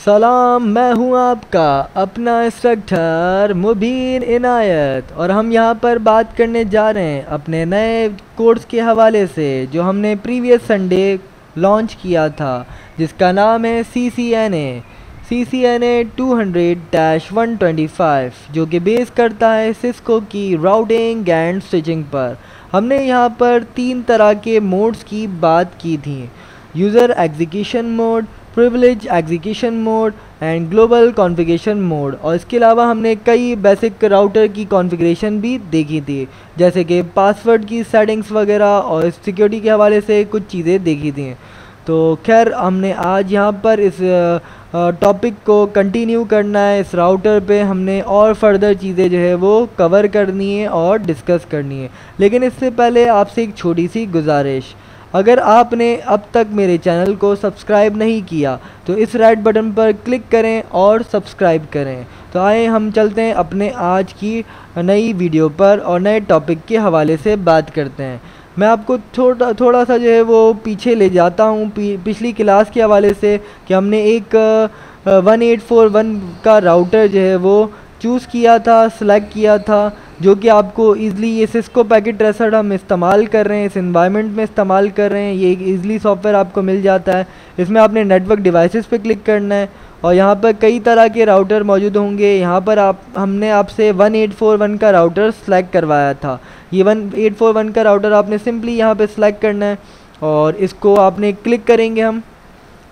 सलाम, मैं हूँ आपका, अपना इंस्ट्रक्टर मुबीन इनायत। और हम यहाँ पर बात करने जा रहे हैं अपने नए कोर्स के हवाले से, जो हमने प्रीवियस संडे लॉन्च किया था, जिसका नाम है C C N A C C N A two hundred dash one twenty five जो कि बेस करता है सिस्को की राउटिंग एंड स्टिचिंग पर। हमने यहाँ पर तीन तरह के मोड्स की बात की थी। User execution mode privilege execution mode and global configuration mode और इसके अलावा हमने कई बेसिक राउटर की कॉन्फ़िगरेशन भी देखी थी, जैसे कि पासवर्ड की सेटिंग्स वगैरह और सिक्योरिटी के हवाले से कुछ चीज़ें देखी थी। तो खैर, हमने आज यहाँ पर इस टॉपिक को कंटिन्यू करना है। इस राउटर पे हमने और फर्दर चीज़ें जो है वो कवर करनी है और डिस्कस करनी है। लेकिन इससे पहले आपसे एक छोटी सी गुजारिश। अगर आपने अब तक मेरे चैनल को सब्सक्राइब नहीं किया तो इस रेड बटन पर क्लिक करें और सब्सक्राइब करें। तो आए हम चलते हैं अपने आज की नई वीडियो पर और नए टॉपिक के हवाले से बात करते हैं। मैं आपको थोड़ा थोड़ा सा जो है वो पीछे ले जाता हूँ पिछली क्लास के हवाले से कि हमने एक वन एट फोर वन का राउटर जो है वो चूज़ किया था सेलेक्ट किया था, जो कि आपको ईज़िली ये सिस्को पैकेट ट्रेसर हम इस्तेमाल कर रहे हैं, इस इन्वायरमेंट में इस्तेमाल कर रहे हैं, ये ईज़िली सॉफ्टवेयर आपको मिल जाता है। इसमें आपने नेटवर्क डिवाइसेस पे क्लिक करना है और यहाँ पर कई तरह के राउटर मौजूद होंगे। यहाँ पर आप, हमने आपसे 1841 का राउटर सेलेक्ट करवाया था। ये 1841 का राउटर आपने सिंपली यहाँ पर सेलेक्ट करना है और इसको आपने क्लिक करेंगे हम।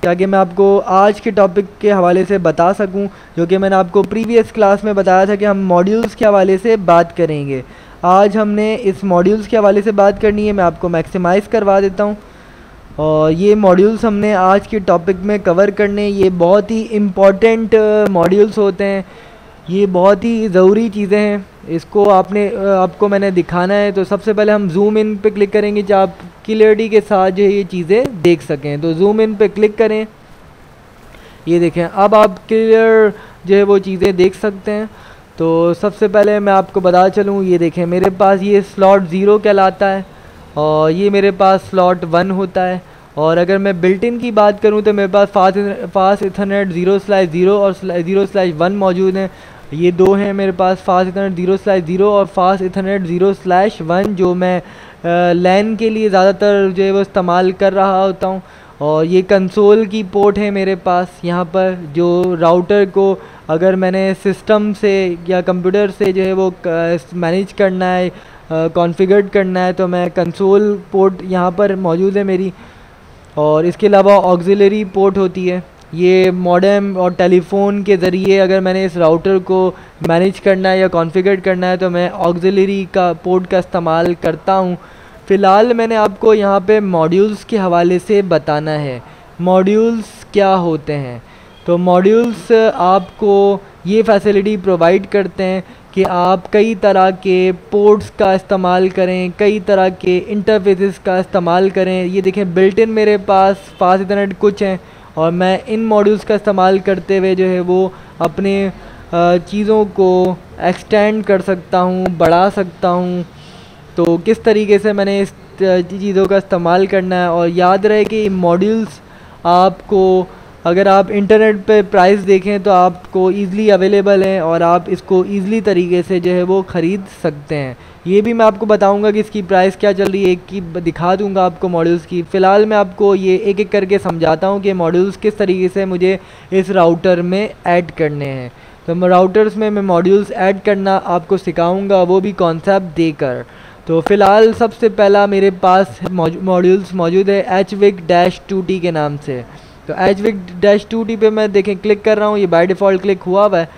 ताकि मैं आपको आज के टॉपिक के हवाले से बता सकूँ, जो कि मैंने आपको प्रीवियस क्लास में बताया था कि हम मॉड्यूल्स के हवाले से बात करेंगे। आज हमने इस मॉड्यूल्स के हवाले से बात करनी है, मैं आपको मैक्सिमाइज़ करवा देता हूँ। और ये मॉड्यूल्स हमने आज के टॉपिक में कवर करने, ये बहुत ही इंपॉर्टेंट मॉड्यूल्स होते हैं। ये बहुत ही ज़रूरी चीज़ें हैं। इसको आपने आपको मैंने दिखाना है तो सबसे पहले हम जूम इन पे क्लिक करेंगे जब आप क्लियरिटी के साथ जो है ये चीज़ें देख सकें। तो जूम इन पे क्लिक करें। ये देखें, अब आप क्लियर जो है वो चीज़ें देख सकते हैं। तो सबसे पहले मैं आपको बता चलूँ, ये देखें, मेरे पास ये स्लॉट ज़ीरो कहलाता है और ये मेरे पास स्लॉट वन होता है। और अगर मैं बिल्टिन की बात करूँ तो मेरे पास fast fast ethernet zero slash zero और ज़ीरो स्लैश वन मौजूद हैं। ये दो हैं मेरे पास fast ethernet zero slash zero और fast ethernet zero slash one जो मैं लैन के लिए ज़्यादातर जो है वो इस्तेमाल कर रहा होता हूँ। और ये कंसोल की पोर्ट है मेरे पास, यहाँ पर जो राउटर को अगर मैंने सिस्टम से या कंप्यूटर से जो है वो मैनेज करना है कॉन्फ़िगर करना है तो मैं कंसोल पोर्ट यहाँ पर मौजूद है मेरी। और इसके अलावा ऑक्सिलरी पोर्ट होती है। ये मॉडेम और टेलीफोन के ज़रिए अगर मैंने इस राउटर को मैनेज करना है या कॉन्फ़िगर करना है तो मैं ऑक्सिलरी का पोर्ट का इस्तेमाल करता हूँ। फ़िलहाल मैंने आपको यहाँ पे मॉड्यूल्स के हवाले से बताना है। मॉड्यूल्स क्या होते हैं? तो मॉड्यूल्स आपको ये फैसिलिटी प्रोवाइड करते हैं कि आप कई तरह के पोर्ट्स का इस्तेमाल करें, कई तरह के इंटरफेसेस का इस्तेमाल करें। ये देखें बिल्ट इन मेरे पास फास्ट इंटरनेट कुछ हैं। और मैं इन मॉड्यूल्स का इस्तेमाल करते हुए जो है वो अपने चीज़ों को एक्सटेंड कर सकता हूँ, बढ़ा सकता हूँ। तो किस तरीके से मैंने इस चीज़ों का इस्तेमाल करना है और याद रहे कि मॉड्यूल्स आपको अगर आप इंटरनेट पे प्राइस देखें तो आपको ईज़िली अवेलेबल हैं और आप इसको ईज़िली तरीके से जो है वो ख़रीद सकते हैं। ये भी मैं आपको बताऊँगा कि इसकी प्राइस क्या चल रही है, एक की दिखा दूँगा आपको मॉड्यूल्स की। फ़िलहाल मैं आपको ये एक एक करके समझाता हूँ कि मॉड्यूल्स किस तरीके से मुझे इस राउटर में ऐड करने हैं। तो राउटर्स में मैं मॉड्यूल्स ऐड करना आपको सिखाऊँगा, वो भी कॉन्सेप्ट देकर। तो फ़िलहाल सबसे पहला मेरे पास मॉड्यूल्स मौजूद है एच विक डैश टू टी के नाम से। तो एच विक डैश टू टी पर मैं देखें क्लिक कर रहा हूँ, ये बाय डिफ़ॉल्ट क्लिक हुआ हुआ है।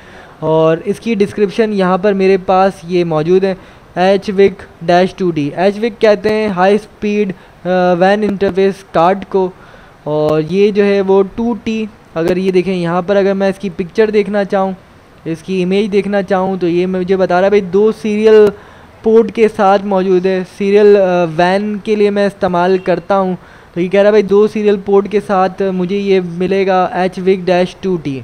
और इसकी डिस्क्रिप्शन यहाँ पर मेरे पास ये मौजूद है एच विक dash two D H Wick कहते हैं high speed van interface card को। और ये जो है वो टू टी अगर ये देखें, यहाँ पर अगर मैं इसकी पिक्चर देखना चाहूँ, इसकी इमेज देखना चाहूँ तो ये मुझे बता रहा है, भाई दो सीरियल पोर्ट के साथ मौजूद है। सीरियल वैन के लिए मैं इस्तेमाल करता हूँ। तो ये कह रहा है, भाई, दो सीरियल पोर्ट के साथ मुझे ये मिलेगा एच विक डैश टू टी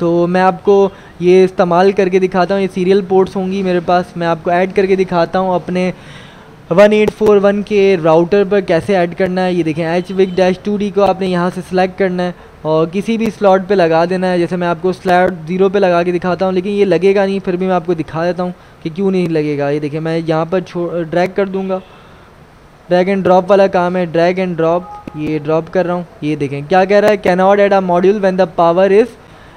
तो मैं आपको ये इस्तेमाल करके दिखाता हूँ, ये सीरियल पोर्ट्स होंगी मेरे पास। मैं आपको ऐड करके दिखाता हूँ अपने वन एट फोर वन के राउटर पर कैसे ऐड करना है। ये देखें एच विक डैश टू डी को आपने यहाँ से सिलेक्ट करना है और किसी भी स्लॉट पे लगा देना है। जैसे मैं आपको स्लॉट ज़ीरो पे लगा के दिखाता हूँ, लेकिन ये लगेगा नहीं, फिर भी मैं आपको दिखा देता हूँ कि क्यों नहीं लगेगा। ये देखें, मैं यहाँ पर छो ड्रैग कर दूँगा। ड्रैग एंड ड्रॉप वाला काम है ड्रैग एंड ड्रॉप ये ड्रॉप कर रहा हूँ, ये देखें, क्या कह रहा है? Can not add a module when the power is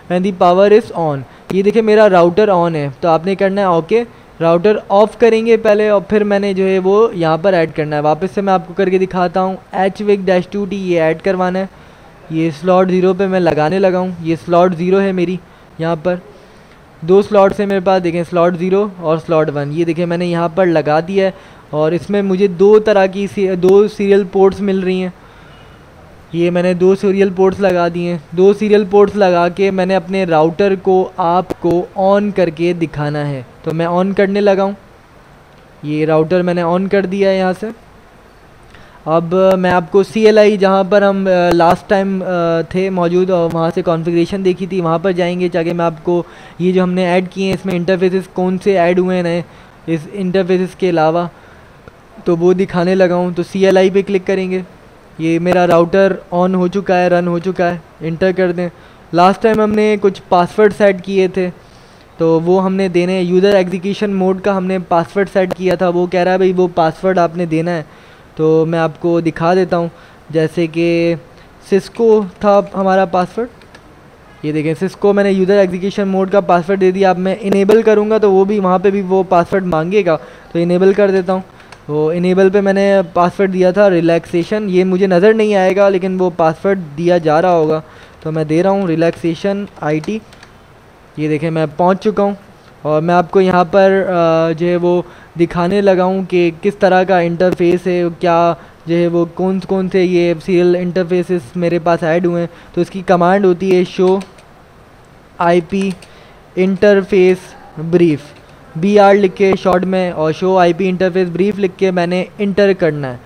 when the power is on ये देखिए मेरा राउटर ऑन है तो आपने करना है ओके राउटर ऑफ़ करेंगे पहले, और फिर मैंने जो है वो यहाँ पर ऐड करना है। वापस से मैं आपको करके दिखाता हूँ एच विक डैश टू टी ये ऐड करवाना है। ये स्लॉट ज़ीरो पे मैं लगाने लगा हूँ, ये स्लॉट ज़ीरो है मेरी, यहाँ पर। दो स्लॉट्स हैं मेरे पास, देखें स्लॉट ज़ीरो और स्लॉट वन ये देखें, मैंने यहाँ पर लगा दिया है और इसमें मुझे दो तरह की दो सीरियल पोर्ट्स मिल रही हैं। ये मैंने दो सीरियल पोर्ट्स लगा दिए हैं। दो सीरियल पोर्ट्स लगा के मैंने अपने राउटर को आपको ऑन करके दिखाना है। तो मैं ऑन करने लगा हूँ। ये राउटर मैंने ऑन कर दिया है यहाँ से। अब मैं आपको सी एल आई जहाँ पर हम लास्ट टाइम थे, मौजूद, और वहाँ से कॉन्फ़िगरेशन देखी थी, वहाँ पर जाएँगे ताकि मैं आपको ये जो हमने ऐड किए हैं, इसमें इंटरफेसेस कौन से ऐड हुए हैं नए इस इंटरफेसेस के अलावा। तो वो दिखाने लगा हूँ तो सी एल आई पे क्लिक करेंगे। ये मेरा राउटर ऑन हो चुका है रन हो चुका है। इंटर कर दें। लास्ट टाइम हमने कुछ पासवर्ड सेट किए थे तो वो हमने देने यूज़र एग्जीक्यूशन मोड का हमने पासवर्ड सेट किया था। वो कह रहा है, भाई, वो पासवर्ड आपने देना है। तो मैं आपको दिखा देता हूँ। जैसे कि सिस्को था हमारा पासवर्ड ये देखें सिस्को मैंने यूज़र एग्जीक्यूशन मोड का पासवर्ड दे दिया। अब मैं इनेबल करूँगा तो वो भी वहाँ पे भी वो पासवर्ड मांगेगा। तो इनेबल कर देता हूँ। तो इनेबल पे मैंने पासवर्ड दिया था रिलैक्सेशन ये मुझे नज़र नहीं आएगा, लेकिन वो पासवर्ड दिया जा रहा होगा। तो मैं दे रहा हूँ रिलैक्सेशन आईटी ये देखें, मैं पहुँच चुका हूँ और मैं आपको यहाँ पर जो है वो दिखाने लगा हूँ कि किस तरह का इंटरफेस है, क्या जो है वो कौन कौन से ये सीरियल इंटरफेसेस मेरे पास ऐड हुए हैं। तो इसकी कमांड होती है show IP interface brief B R लिख के शॉर्ट में, और शो आईपी इंटरफेस ब्रीफ लिख के मैंने इंटर करना है।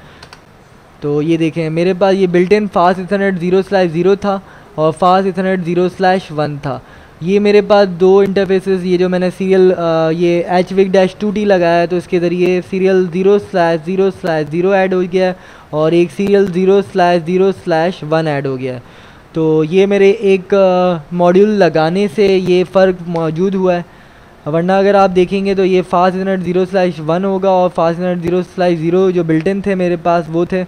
तो ये देखें, मेरे पास ये built in fast ethernet zero slash zero था, और fast ethernet zero slash one था। ये मेरे पास दो इंटरफेसेस ये जो मैंने सीरियल ये एच विक डैश टू टी लगाया है तो इसके ज़रिए serial zero slash zero slash zero add हो गया और एक serial zero slash zero slash one add हो गया है। तो ये मेरे एक मॉड्यूल लगाने से ये फ़र्क मौजूद हुआ है। वरना अगर आप देखेंगे तो ये fast internet zero slash one होगा और fast internet zero slash zero जो बिल्टिन थे मेरे पास वो थे।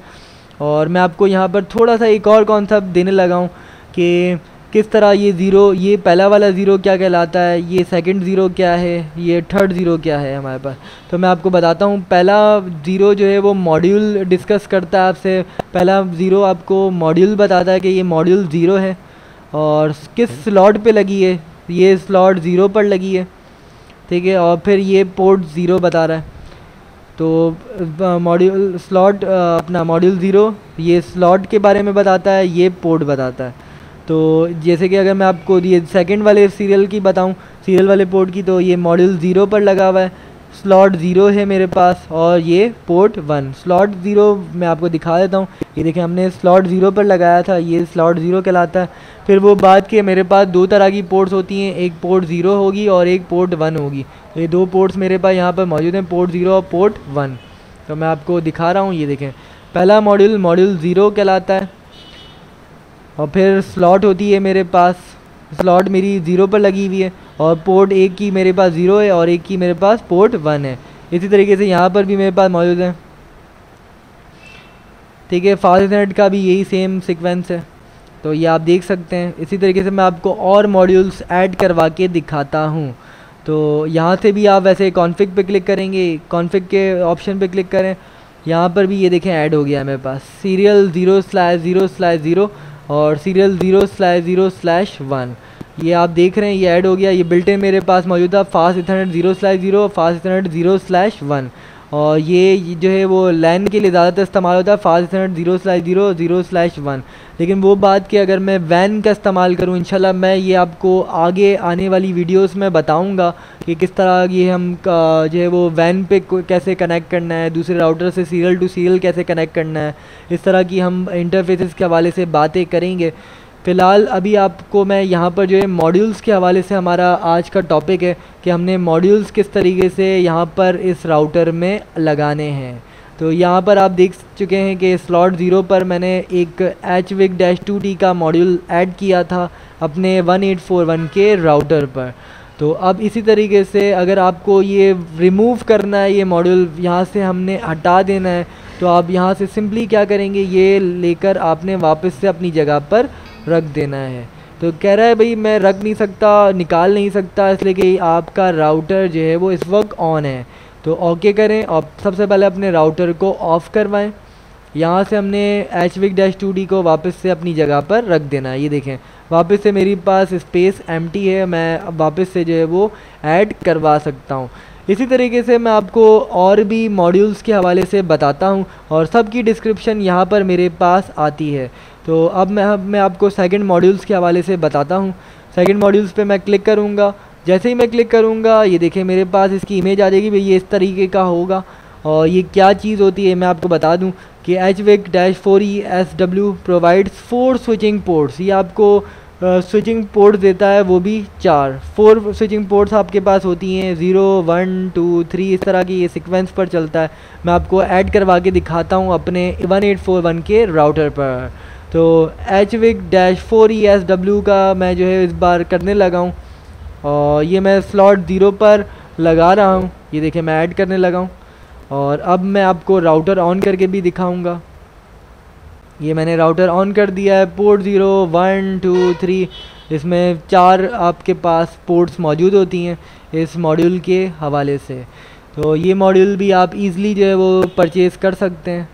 और मैं आपको यहाँ पर थोड़ा सा एक और कॉन्सेप्ट देने लगा हूँ कि किस तरह ये ज़ीरो ये पहला वाला ज़ीरो क्या कहलाता है, ये सेकंड ज़ीरो क्या है, ये थर्ड ज़ीरो क्या है हमारे पास। तो मैं आपको बताता हूँ, पहला ज़ीरो जो है वो मॉड्यूल डिस्कस करता है आपसे। पहला ज़ीरो आपको मॉड्यूल बताता है कि ये मॉड्यूल ज़ीरो है। और किस स्लॉट पे लगी है, ये स्लॉट ज़ीरो पर लगी है। ठीक है, और फिर ये पोर्ट ज़ीरो बता रहा है। तो मॉड्यूल स्लॉट अपना मॉड्यूल ज़ीरो ये स्लॉट के बारे में बताता है, ये पोर्ट बताता है। तो जैसे कि अगर मैं आपको ये सेकंड वाले सीरियल की बताऊँ सीरियल वाले पोर्ट की तो ये मॉड्यूल ज़ीरो पर लगा हुआ है। स्लॉट ज़ीरो है मेरे पास और ये पोर्ट वन स्लॉट ज़ीरो मैं आपको दिखा देता हूँ। ये देखें हमने स्लॉट ज़ीरो पर लगाया था। ये स्लॉट ज़ीरो कहलाता है। फिर वो बात के मेरे पास दो तरह की पोर्ट्स होती हैं। एक पोर्ट ज़ीरो होगी और एक पोर्ट वन होगी। तो ये दो पोर्ट्स मेरे पास यहाँ पर मौजूद हैं पोर्ट ज़ीरो और पोर्ट वन तो मैं आपको दिखा रहा हूँ, ये देखें। पहला मॉड्यूल मॉड्यूल ज़ीरो कहलाता है। और फिर स्लॉट होती है मेरे पास। स्लॉट मेरी ज़ीरो पर लगी हुई है। और पोर्ट एक की मेरे पास ज़ीरो है और एक की मेरे पास पोर्ट वन है। इसी तरीके से यहाँ पर भी मेरे पास मौजूद है। ठीक है फास्ट नेट का भी यही सेम सिक्वेंस है। तो ये आप देख सकते हैं। इसी तरीके से मैं आपको और मॉड्यूल्स ऐड करवा के दिखाता हूँ। तो यहाँ से भी आप वैसे कॉन्फ़िग पे क्लिक करेंगे कॉन्फ़िग के ऑप्शन पे क्लिक करें। यहाँ पर भी ये देखें ऐड हो गया है मेरे पास। Serial zero slash zero slash zero और serial zero slash zero slash one ये आप देख रहे हैं, ये ऐड हो गया। ये बिल्टे मेरे पास मौजूद था fast ethernet zero slash zero fast ethernet zero slash one और ये जो है वो लैन के लिए ज़्यादातर इस्तेमाल होता है fast ethernet zero slash zero zero slash one लेकिन वो बात कि अगर मैं वैन का इस्तेमाल करूँ, इंशाल्लाह मैं ये आपको आगे आने वाली वीडियोस में बताऊँगा कि किस तरह ये हम जो है वो वैन पे कैसे कनेक्ट करना है, दूसरे राउटर से सीरियल टू सीरियल कैसे कनेक्ट करना है, इस तरह की हम इंटरफेसेस के हवाले से बातें करेंगे। फ़िलहाल अभी आपको मैं यहाँ पर जो है मॉड्यूल्स के हवाले से हमारा आज का टॉपिक है कि हमने मॉड्यूल्स किस तरीके से यहाँ पर इस राउटर में लगाने हैं। तो यहाँ पर आप देख चुके हैं कि स्लॉट ज़ीरो पर मैंने एक एच विक डैश टू टी का मॉड्यूल ऐड किया था अपने वन एट फोर वन के राउटर पर। तो अब इसी तरीके से अगर आपको ये रिमूव करना है, ये मॉड्यूल यहाँ से हमने हटा देना है तो आप यहाँ से सिंपली क्या करेंगे, ये लेकर आपने वापस से अपनी जगह पर रख देना है। तो कह रहा है, भाई, मैं रख नहीं सकता, निकाल नहीं सकता, इसलिए कि आपका राउटर जो है वो इस वक्त ऑन है। तो ओके करें और सबसे पहले अपने राउटर को ऑफ़ करवाएँ। यहाँ से हमने एच विक डैश टू डी को वापस से अपनी जगह पर रख देना है। ये देखें, वापस से मेरे पास स्पेस एम है, मैं वापस से जो है वो ऐड करवा सकता हूँ। इसी तरीके से मैं आपको और भी मॉड्यूल्स के हवाले से बताता हूँ और सब की डिस्क्रिप्शन यहाँ पर मेरे पास आती है। तो अब मैं अब मैं आपको सेकंड मॉड्यूल्स के हवाले से बताता हूँ। सेकंड मॉड्यूल्स पे मैं क्लिक करूँगा। जैसे ही मैं क्लिक करूँगा, ये देखें मेरे पास इसकी इमेज आ जाएगी। भाई, ये इस तरीके का होगा और ये क्या चीज़ होती है मैं आपको बता दूँ कि H Wick dash four E S W provides four switching ports ये आपको स्विचिंग पोर्ट्स देता है, वो भी चार। फोर स्विचिंग पोर्ट्स आपके पास होती हैं ज़ीरो वन टू थ्री इस तरह की ये सीक्वेंस पर चलता है। मैं आपको ऐड करवा के दिखाता हूँ अपने वन एट फोर वन के राउटर पर। तो H Wick dash four E S W का मैं जो है इस बार करने लगा हूँ। और ये मैं स्लॉट ज़ीरो पर लगा रहा हूँ। ये देखिए मैं ऐड करने लगा हूँ। और अब मैं आपको राउटर ऑन करके भी दिखाऊँगा। ये मैंने राउटर ऑन कर दिया है port zero one two three इसमें चार आपके पास पोर्ट्स मौजूद होती हैं इस मॉड्यूल के हवाले से। तो ये मॉड्यूल भी आप इजीली जो है वो परचेज़ कर सकते हैं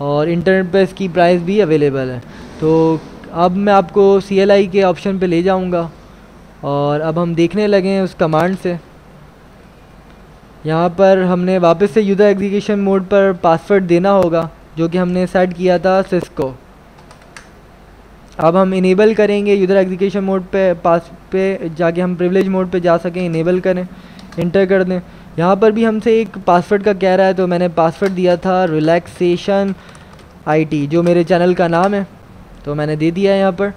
और इंटरनेट पर इसकी प्राइस भी अवेलेबल है। तो अब मैं आपको सीएलआई के ऑप्शन पे ले जाऊँगा और अब हम देखने लगे हैं उस कमांड से। यहाँ पर हमने वापस से यूज़र एग्जीक्यूशन मोड पर पासवर्ड देना होगा। जो कि हमने सेट किया था सिस्को अब हम इनेबल करेंगे यूज़र एग्जीक्यूशन मोड पे पास पे, जाके हम प्रिविलेज मोड पे जा सकें इनेबल करें इंटर कर दें। यहाँ पर भी हमसे एक पासवर्ड का कह रहा है तो मैंने पासवर्ड दिया था रिलैक्सेशन आईटी जो मेरे चैनल का नाम है। तो मैंने दे दिया है यहाँ पर।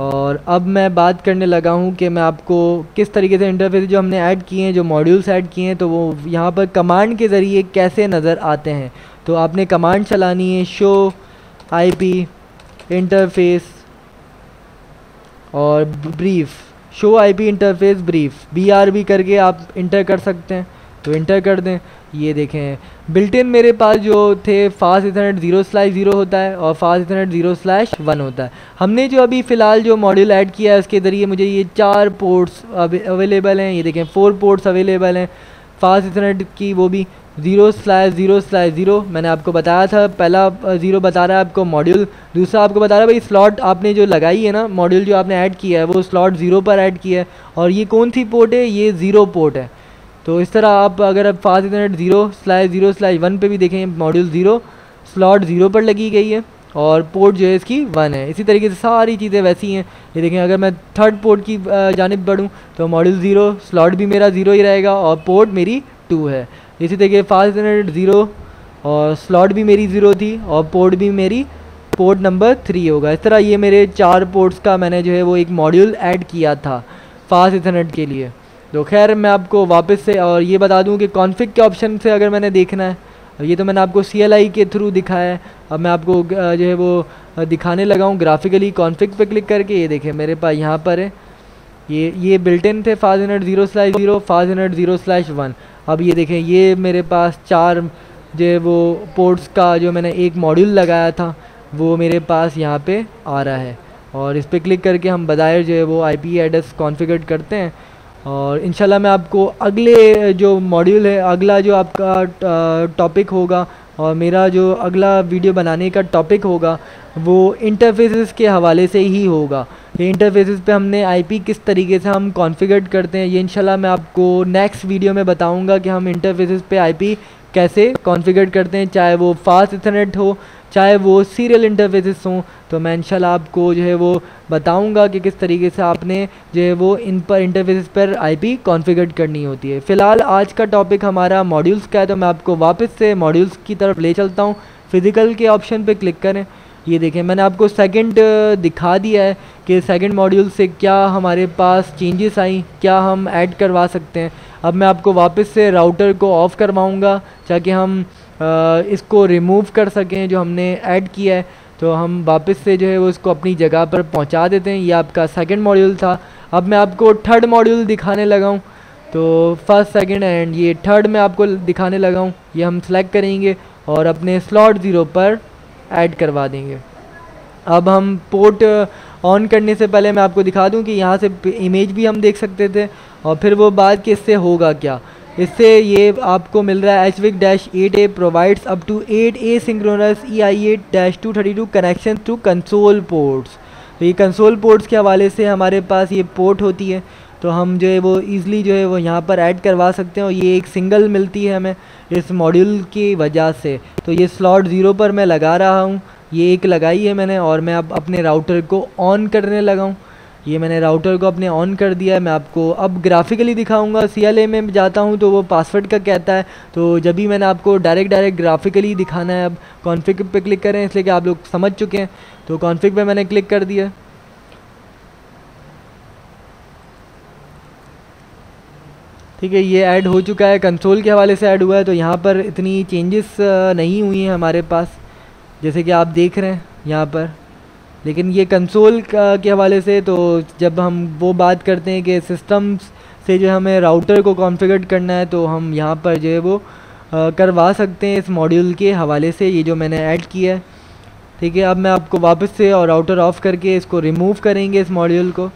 और अब मैं बात करने लगा हूँ कि मैं आपको किस तरीके से इंटरफेस जो हमने ऐड किए हैं, जो मॉड्यूल्स ऐड किए हैं तो वो यहाँ पर कमांड के ज़रिए कैसे नज़र आते हैं। तो आपने कमांड चलानी है शो आईपी इंटरफेस और brief show IP interface brief B R B करके आप इंटर कर सकते हैं। तो इंटर कर दें। ये देखें। बिल्टिन मेरे पास जो थे fast ethernet zero slash zero होता है और fast ethernet zero slash one होता है। हमने जो अभी फ़िलहाल जो मॉड्यूल ऐड किया है, उसके ज़रिए मुझे ये चार पोर्ट्स अवेलेबल हैं। ये देखें फोर पोर्ट्स अवेलेबल हैं। फास्ट इथरनेट की वो भी zero slash zero slash zero. मैंने आपको बताया था, पहला ज़ीरो बता रहा है आपको मॉड्यूल। दूसरा आपको बता रहा है भाई, स्लॉट आपने जो लगाई है ना, मॉड्यूल जो आपने ऐड किया है, वो स्लॉट ज़ीरो पर ऐड किया है। और ये कौन सी पोर्ट है? ये ज़ीरो पोर्ट है। तो इस तरह आप अगर आप fast internet zero slash zero slash one पर भी देखें, मॉड्यूल ज़ीरो, स्लॉट ज़ीरो पर लगी गई है। और पोर्ट जो है इसकी वन है। इसी तरीके से सारी चीज़ें वैसी हैं। ये देखें, अगर मैं थर्ड पोर्ट की जानब बढ़ूँ तो मॉड्यूल ज़ीरो, स्लॉट भी मेरा ज़ीरो ही रहेगा और पोर्ट मेरी टू है। इसी तरीके फास्ट इंटरनेट ज़ीरो और स्लॉट भी मेरी ज़ीरो थी और पोर्ट भी मेरी पोर्ट नंबर थ्री होगा। इस तरह ये मेरे चार पोर्ट्स का मैंने जो है वो एक मॉड्यूल ऐड किया था फास्ट इंटरनेट के लिए। तो खैर, मैं आपको वापस से और ये बता दूँ कि कॉन्फ़िग के ऑप्शन से अगर मैंने देखना है ये तो मैंने आपको सीएलआई के थ्रू दिखाया है। अब मैं आपको जो है वो दिखाने लगा हूँ ग्राफिकली कॉन्फ़िग पे क्लिक करके। ये देखें मेरे पास यहाँ पर है। ये ये बिल्टिन थे fast unit zero slash zero fast unit zero slash one अब ये देखें, ये मेरे पास चार जो वो पोर्ट्स का जो मैंने एक मॉड्यूल लगाया था, वो मेरे पास यहाँ पे आ रहा है। और इस पर क्लिक करके हम बदायर जो है वो आई पी एड्रेस कॉन्फ़िगर करते हैं। और इंशाल्लाह मैं आपको अगले जो मॉड्यूल है, अगला जो आपका टॉपिक होगा और मेरा जो अगला वीडियो बनाने का टॉपिक होगा, वो इंटरफेसेस के हवाले से ही होगा। इंटरफेसेस पे हमने आईपी किस तरीके से हम कॉन्फ़िगर करते हैं, ये इंशाल्लाह मैं आपको नेक्स्ट वीडियो में बताऊँगा कि हम इंटरफेसेस पे आईपी कैसे कॉन्फ़िगर करते हैं, चाहे वो फास्ट इथरनेट हो चाहे वो सीरियल इंटरफेसेस हों तो मैं इंशाल्लाह आपको जो है वो बताऊँगा कि किस तरीके से आपने जो है वो इन पर इंटरफेसेस पर आईपी कॉन्फ़िगर करनी होती है। फ़िलहाल आज का टॉपिक हमारा मॉड्यूल्स का है तो मैं आपको वापस से मॉड्यूल्स की तरफ़ ले चलता हूँ। फ़िज़िकल के ऑप्शन पर क्लिक करें। ये देखें, मैंने आपको सेकंड दिखा दिया है कि सेकंड मॉड्यूल से क्या हमारे पास चेंजेस आई, क्या हम ऐड करवा सकते हैं। अब मैं आपको वापस से राउटर को ऑफ़ करवाऊँगा, ताकि हम इसको रिमूव कर सकें जो हमने ऐड किया है तो हम वापस से जो है वो इसको अपनी जगह पर पहुँचा देते हैं। ये आपका सेकंड मॉड्यूल था। अब मैं आपको थर्ड मॉड्यूल दिखाने लगा हूँ। तो फ़र्स्ट सेकंड एंड ये थर्ड में आपको दिखाने लगा हूँ। ये हम सेलेक्ट करेंगे और अपने स्लॉट ज़ीरो पर ऐड करवा देंगे। अब हम पोर्ट ऑन करने से पहले मैं आपको दिखा दूँ कि यहाँ से इमेज भी हम देख सकते थे और फिर वो बात कि इससे होगा क्या। इससे ये आपको मिल रहा है H Wick dash eight A provides up to eight asynchronous E I eight dash two thirty two connection to console ports तो ये कंसोल पोर्ट्स के हवाले से हमारे पास ये पोर्ट होती है। तो हम जो है वो ईज़िली जो है वो यहाँ पर ऐड करवा सकते हैं और ये एक सिंगल मिलती है हमें इस मॉड्यूल की वजह से। तो ये स्लॉट ज़ीरो पर मैं लगा रहा हूँ। ये एक लगाई है मैंने और मैं अब अपने राउटर को ऑन करने लगा हूँ। ये मैंने राउटर को अपने ऑन कर दिया है, मैं आपको अब ग्राफिकली दिखाऊँगा। सीएलए में जाता हूँ तो वो पासवर्ड का कहता है। तो जब भी मैंने आपको डायरेक्ट डायरेक्ट ग्राफिकली दिखाना है, अब कॉन्फ़िग पे क्लिक करें, इसलिए कि आप लोग समझ चुके हैं। तो कॉन्फ़िग पे मैंने क्लिक कर दिया। ठीक है, ये ऐड हो चुका है। कंसोल के हवाले से ऐड हुआ है तो यहाँ पर इतनी चेंजेस नहीं हुई हैं हमारे पास। जैसे कि आप देख रहे हैं यहाँ पर। लेकिन ये कंसोल के हवाले से तो जब हम वो बात करते हैं कि सिस्टम से जो हमें राउटर को कॉन्फ़िगर करना है तो हम यहाँ पर जो है वो आ, करवा सकते हैं इस मॉड्यूल के हवाले से ये जो मैंने ऐड किया है। ठीक है अब मैं आपको वापस से और राउटर ऑफ़ करके इसको रिमूव करेंगे इस मॉड्यूल को।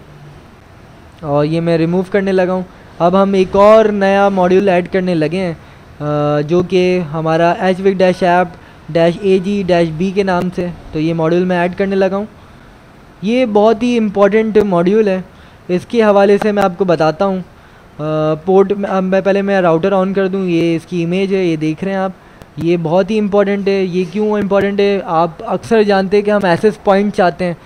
और ये मैं रिमूव करने लगा हूँ। अब हम एक और नया मॉड्यूल ऐड करने लगे हैं जो कि हमारा H Wick dash app dash A G dash B के नाम से। तो ये मॉड्यूल मैं ऐड करने लगा हूँ। ये बहुत ही इंपॉर्टेंट मॉड्यूल है। इसके हवाले से मैं आपको बताता हूँ। पोर्ट मैं पहले मैं राउटर ऑन कर दूँ, ये इसकी इमेज है, ये देख रहे हैं आप। ये बहुत ही इंपॉर्टेंट है। ये क्यों इंपॉर्टेंट है? आप अक्सर जानते हैं कि हम एसेस पॉइंट चाहते हैं।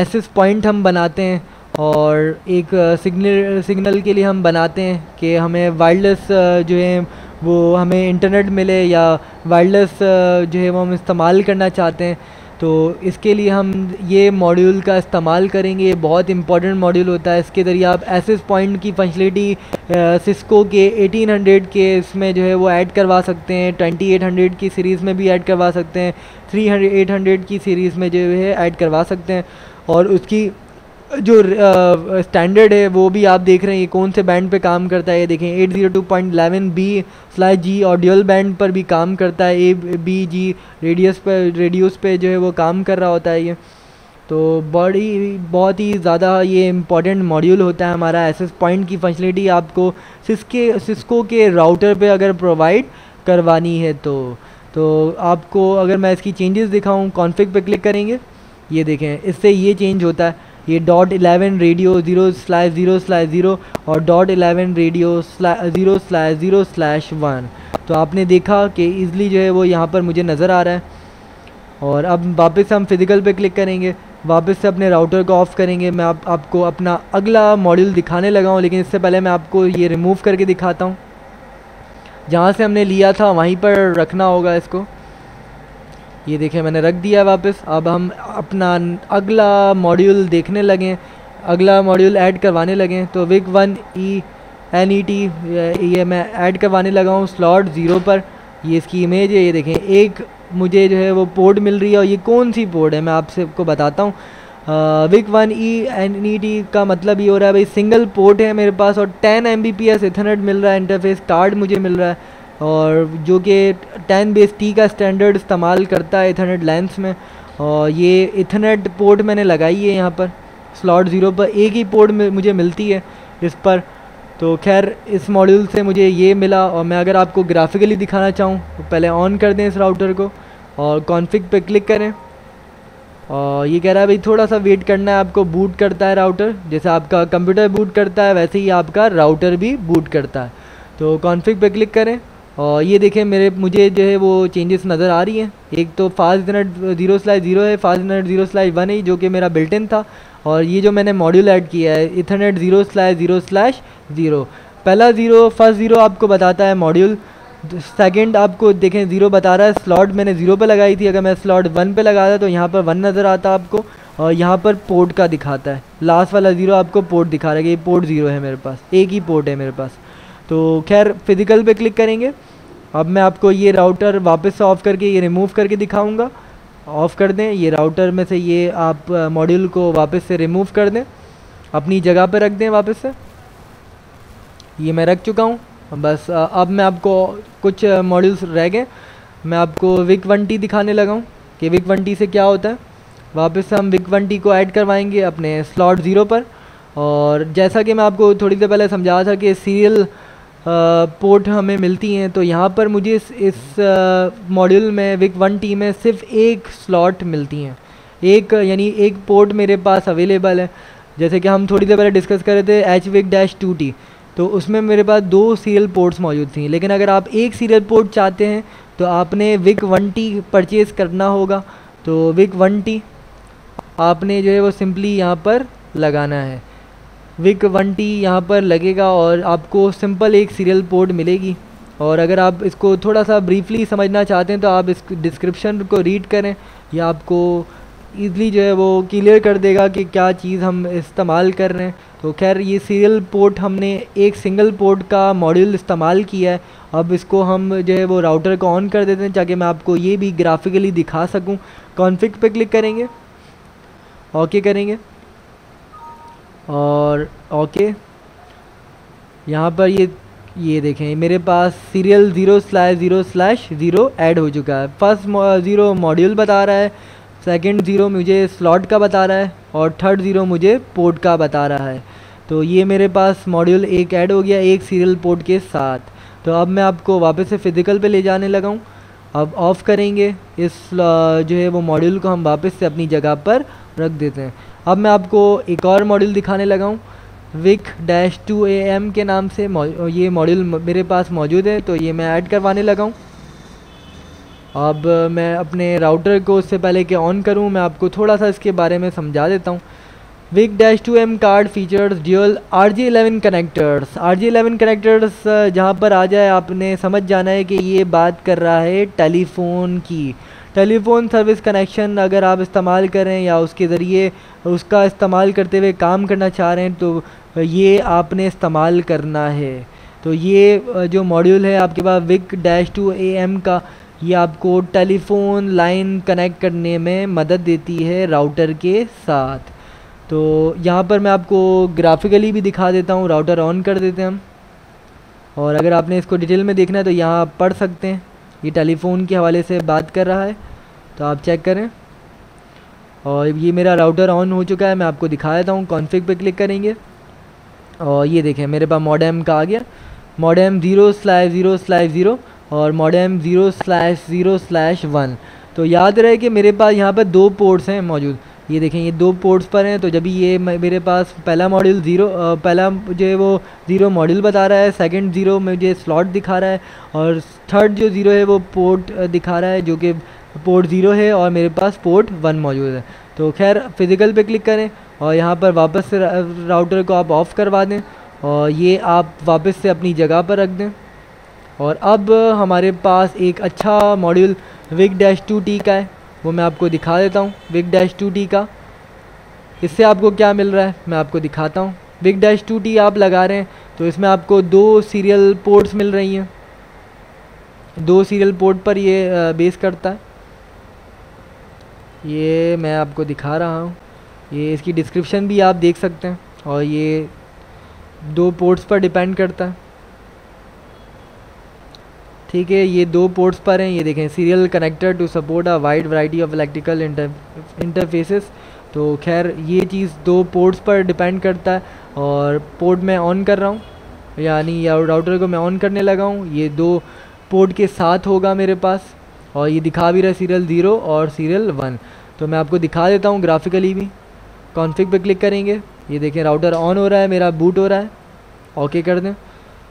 एसेस पॉइंट हम बनाते हैं और एक सिग्नल सिग्नल के लिए हम बनाते हैं कि हमें वायरलेस जो है, वो हमें इंटरनेट मिले या वायरलेस जो है, वो हम इस्तेमाल करना चाहते हैं। तो इसके लिए हम ये मॉड्यूल का इस्तेमाल करेंगे। ये बहुत इंपॉर्टेंट मॉड्यूल होता है। इसके ज़रिए आप एसिस पॉइंट की फैसिलिटी सिस्को के 1800 के इसमें जो है वो ऐड करवा सकते हैं। 2800 की सीरीज़ में भी ऐड करवा सकते हैं। 300 800 की सीरीज़ में जो है ऐड करवा सकते हैं। और उसकी जो स्टैंडर्ड है, वो भी आप देख रहे हैं, ये कौन से बैंड पे काम करता है, ये देखें eight zero two point eleven B slash G और ड्यूल बैंड पर भी काम करता है ए बी जी रेडियस पर रेडियोस पे जो है वो काम कर रहा होता है ये। तो बड़ी, बहुत ही ज़्यादा ये इंपॉर्टेंट मॉड्यूल होता है हमारा एस पॉइंट की फैसिलिटी आपको सिसके, सिस्को के राउटर पे अगर प्रोवाइड करवानी है तो तो आपको अगर मैं इसकी चेंजेस दिखाऊँ कॉन्फ़िग पे क्लिक करेंगे, ये देखें, इससे ये चेंज होता है। ये dot eleven radio zero slash zero slash zero और dot eleven radio zero slash zero slash one तो आपने देखा कि ईज़िली जो है वो यहाँ पर मुझे नज़र आ रहा है। और अब वापस हम फ़िज़िकल पे क्लिक करेंगे। वापस से अपने राउटर को ऑफ़ करेंगे। मैं आप, आपको अपना अगला मॉड्यूल दिखाने लगा हूँ लेकिन इससे पहले मैं आपको ये रिमूव करके दिखाता हूँ। जहाँ से हमने लिया था वहीं पर रखना होगा इसको। ये देखें, मैंने रख दिया वापस। अब हम अपना अगला मॉड्यूल देखने लगे अगला मॉड्यूल ऐड करवाने लगे तो Wick one E N E T ये मैं ऐड करवाने लगा हूँ स्लॉट ज़ीरो पर। ये इसकी इमेज है, ये देखें। एक मुझे जो है वो पोर्ट मिल रही है और ये कौन सी पोर्ट है, मैं आपसे को बताता हूँ। Wick one E N E T का मतलब ये हो रहा है भाई सिंगल पोर्ट है मेरे पास और ten M B P S ethernet मिल रहा है इंटरफेस कार्ड मुझे मिल रहा है। और जो कि टेन बेस टी का स्टैंडर्ड इस्तेमाल करता है इथरनेट लेंस में, और ये इथरनेट पोर्ट मैंने लगाई है यहाँ पर स्लॉट ज़ीरो पर एक ही पोर्ट मुझे मिलती है इस पर। तो खैर, इस मॉड्यूल से मुझे ये मिला और मैं अगर आपको ग्राफिकली दिखाना चाहूँ तो पहले ऑन कर दें इस राउटर को और कॉन्फ़िग पे क्लिक करें। और ये कह रहा है, भाई थोड़ा सा वेट करना है, आपको बूट करता है राउटर जैसे आपका कंप्यूटर बूट करता है, वैसे ही आपका राउटर भी बूट करता है। तो कॉन्फ़िग पे क्लिक करें। और ये देखें, मेरे, मुझे जो है वो चेंजेस नज़र आ रही हैं। एक तो fast internet zero slash zero है fast internet zero slash one है, जो कि मेरा बिल्ट इन था। और ये जो मैंने मॉड्यूल ऐड किया है ethernet zero slash zero slash zero पहला ज़ीरो फ़र्स्ट ज़ीरो आपको बताता है मॉड्यूल सेकंड आपको देखें ज़ीरो बता रहा है स्लॉट मैंने ज़ीरो पे लगाई थी। अगर मैं स्लॉट वन पे लगाता तो यहाँ पर वन नज़र आता आपको। और यहाँ पर पोर्ट का दिखाता है। लास्ट वाला ज़ीरो आपको पोर्ट दिखा रहा है कि ये पोर्ट ज़ीरो है मेरे पास। एक ही पोर्ट है मेरे पास। तो खैर फ़िज़िकल पे क्लिक करेंगे। अब मैं आपको ये राउटर वापस से ऑफ़ करके, ये रिमूव करके दिखाऊँगा। ऑफ़ कर दें, ये राउटर में से ये आप मॉड्यूल को वापस से रिमूव कर दें। अपनी जगह पर रख दें वापस से। ये मैं रख चुका हूँ। बस अब मैं आपको कुछ मॉड्यूल्स रह गए। मैं आपको विक वन टी दिखाने लगा हूँ कि विक वन टी से क्या होता है। वापस से हम विक वन टी को ऐड करवाएँगे अपने स्लॉट ज़ीरो पर। और जैसा कि मैं आपको थोड़ी देर पहले समझाया था कि सीरियल पोर्ट हमें मिलती हैं तो यहाँ पर मुझे इस, इस मॉड्यूल में विक वन टी में सिर्फ़ एक स्लॉट मिलती हैं। एक यानी एक पोर्ट मेरे पास अवेलेबल है। जैसे कि हम थोड़ी देर पहले डिस्कस कर रहे थे एच विक डैश टू टी तो उसमें मेरे पास दो सीरियल पोर्ट्स मौजूद थी। लेकिन अगर आप एक सीरियल पोर्ट चाहते हैं तो आपने विक वन टी परचेज़ करना होगा। तो विक वन टी आपने जो है वो सिंपली यहाँ पर लगाना है। विक वन टी यहाँ पर लगेगा और आपको सिंपल एक सीरियल पोर्ट मिलेगी। और अगर आप इसको थोड़ा सा ब्रीफली समझना चाहते हैं तो आप इस डिस्क्रिप्शन को रीड करें। या आपको ईज़िली जो है वो क्लियर कर देगा कि क्या चीज़ हम इस्तेमाल कर रहे हैं। तो खैर, ये सीरियल पोर्ट हमने एक सिंगल पोर्ट का मॉड्यूल इस्तेमाल किया है। अब इसको हम जो है वो राउटर को ऑन कर देते हैं, ताकि मैं आपको ये भी ग्राफिकली दिखा सकूँ। कॉन्फ़िग पे क्लिक करेंगे। ओके करेंगे। और ओके। यहाँ पर ये ये देखें, मेरे पास serial zero slash zero slash zero add हो चुका है। फ़र्स्ट ज़ीरो मॉड्यूल बता रहा है सेकंड ज़ीरो मुझे स्लॉट का बता रहा है, और थर्ड ज़ीरो मुझे पोर्ट का बता रहा है। तो ये मेरे पास मॉड्यूल एक ऐड हो गया, एक सीरियल पोर्ट के साथ। तो अब मैं आपको वापस से फ़िज़िकल पे ले जाने लगा हूँ। अब ऑफ़ करेंगे, इस जो है वो मॉड्यूल को हम वापस से अपनी जगह पर रख देते हैं। अब मैं आपको एक और मॉड्यूल दिखाने लगा हूँ विक डैश टू ए एम के नाम से ये मॉड्यूल मेरे पास मौजूद है तो ये मैं ऐड करवाने लगा हूँ। अब मैं अपने राउटर को उससे पहले कि ऑन करूँ, मैं आपको थोड़ा सा इसके बारे में समझा देता हूँ। Wick dash two M card features dual R G eleven connectors R G eleven connectors जहाँ पर आ जाए, आपने समझ जाना है कि ये बात कर रहा है टेलीफोन की। टेलीफोन सर्विस कनेक्शन अगर आप इस्तेमाल करें या उसके ज़रिए उसका इस्तेमाल करते हुए काम करना चाह रहे हैं तो ये आपने इस्तेमाल करना है। तो ये जो मॉड्यूल है आपके पास विक डैश टू ए एम का, ये आपको टेलीफोन लाइन कनेक्ट करने में मदद देती है राउटर के साथ। तो यहाँ पर मैं आपको ग्राफिकली भी दिखा देता हूँ, राउटर ऑन कर देते हैं हम। और अगर आपने इसको डिटेल में देखना है तो यहाँ आप पढ़ सकते हैं। ये टेलीफोन के हवाले से बात कर रहा है तो आप चेक करें। और ये मेरा राउटर ऑन हो चुका है, मैं आपको दिखा देता हूँ कॉन्फ़िग पे क्लिक करेंगे। और ये देखें, मेरे पास मॉडेम का आ गया। Modem zero slash zero slash zero और modem zero slash zero slash one तो याद रहे कि मेरे पास यहाँ पर दो पोर्ट्स हैं मौजूद। ये देखें, ये दो पोर्ट्स पर हैं तो जब ये मेरे पास पहला मॉड्यूल ज़ीरो पहला है वो ज़ीरो मॉड्यूल बता रहा है सेकंड ज़ीरो मुझे स्लॉट दिखा रहा है, और थर्ड जो ज़ीरो है वो पोर्ट दिखा रहा है, जो कि पोर्ट ज़ीरो है, और मेरे पास पोर्ट वन मौजूद है। तो खैर फ़िज़िकल पे क्लिक करें, और यहाँ पर वापस से राउटर को आप ऑफ़ करवा दें, और ये आप वापस से अपनी जगह पर रख दें। और अब हमारे पास एक अच्छा मॉड्यूल विक डैश टू टी का है। वो मैं आपको दिखा देता हूँ विग डैश टू टी का। इससे आपको क्या मिल रहा है? मैं आपको दिखाता हूँ। विग डैश टू टी आप लगा रहे हैं तो इसमें आपको दो सीरियल पोर्ट्स मिल रही हैं। दो सीरियल पोर्ट पर ये बेस करता है। ये मैं आपको दिखा रहा हूँ। ये इसकी डिस्क्रिप्शन भी आप देख सकते हैं, और ये दो पोर्ट्स पर डिपेंड करता है। ठीक है, ये दो पोर्ट्स पर हैं, ये देखें serial connector to support a wide variety of electrical interfaces तो खैर, ये चीज़ दो पोर्ट्स पर डिपेंड करता है, और पोर्ट मैं ऑन कर रहा हूँ, यानी या राउटर को मैं ऑन करने लगा हूँ। ये दो पोर्ट के साथ होगा मेरे पास, और ये दिखा भी रहा सीरियल ज़ीरो और सीरियल वन तो मैं आपको दिखा देता हूँ ग्राफिकली भी। कॉन्फ़िग पे क्लिक करेंगे। ये देखें राउटर ऑन हो रहा है, मेरा बूट हो रहा है। ओके कर दें।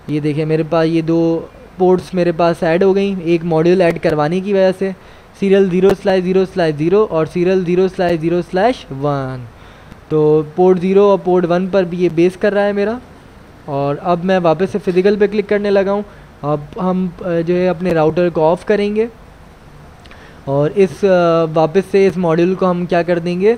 ये देखें, मेरे पास ये दो पोर्ट्स मेरे पास ऐड हो गई। एक मॉड्यूल ऐड करवाने की वजह से। Serial zero slash zero slash zero और serial zero slash zero slash one तो पोर्ट ज़ीरो और पोर्ट वन पर भी ये बेस कर रहा है मेरा। और अब मैं वापस से फ़िज़िकल पे क्लिक करने लगा हूँ। अब हम जो है अपने राउटर को ऑफ़ करेंगे। और इस वापस से इस मॉड्यूल को हम क्या कर देंगे?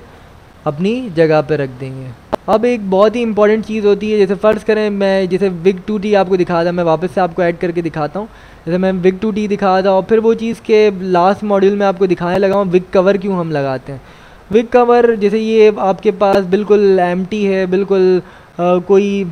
अपनी जगह पर रख देंगे। अब एक बहुत ही इंपॉर्टेंट चीज़ होती है जैसे फ़र्ज़ करें मैं जैसे विग टू टी आपको दिखा था मैं वापस से आपको ऐड करके दिखाता हूँ। जैसे मैं विग टू टी दिखा था और फिर वो चीज़ के लास्ट मॉड्यूल में आपको दिखाने लगा हूँ विग कवर क्यों हम लगाते हैं। विग कवर जैसे ये आपके पास बिल्कुल एम है बिल्कुल आ, कोई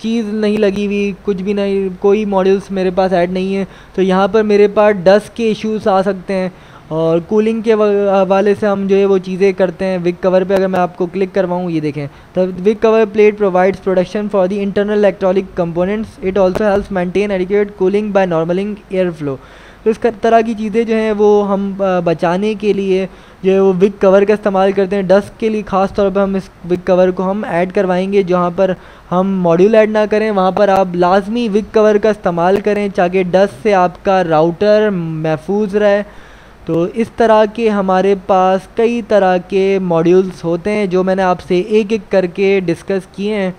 चीज़ नहीं लगी हुई कुछ भी नहीं कोई मॉडल्स मेरे पास ऐड नहीं है तो यहाँ पर मेरे पास डस्ट के इश्यूज़ आ सकते हैं। और कूलिंग के हवाले से हम जो है वो चीज़ें करते हैं। विक कवर पे अगर मैं आपको क्लिक करवाऊँ, ये देखें। तो Wick cover plate provides protection for the internal electronic components it also helps maintain adequate cooling by normalizing air flow तो इस तरह की चीज़ें जो हैं वो हम बचाने के लिए जो है वो विक कवर का इस्तेमाल करते हैं। डस्ट के लिए ख़ास तौर पर हम इस विक कवर को हम ऐड करवाएँगे, जहाँ पर हम मॉड्यूल ऐड ना करें। वहाँ पर आप लाजमी विक कवर का इस्तेमाल करें, ताकि डस्ट से आपका राउटर महफूज रहे। तो इस तरह के हमारे पास कई तरह के मॉड्यूल्स होते हैं जो मैंने आपसे एक एक करके डिस्कस किए हैं।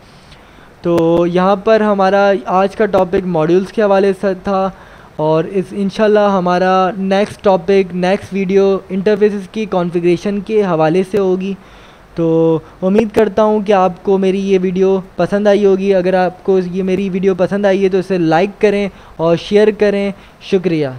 तो यहाँ पर हमारा आज का टॉपिक मॉड्यूल्स के हवाले से था और इस इंशाल्लाह हमारा next topic next video interfaces की कॉन्फ़िगरेशन के हवाले से होगी। तो उम्मीद करता हूँ कि आपको मेरी ये वीडियो पसंद आई होगी। अगर आपको ये मेरी वीडियो पसंद आई है तो इसे लाइक करें और शेयर करें। शुक्रिया।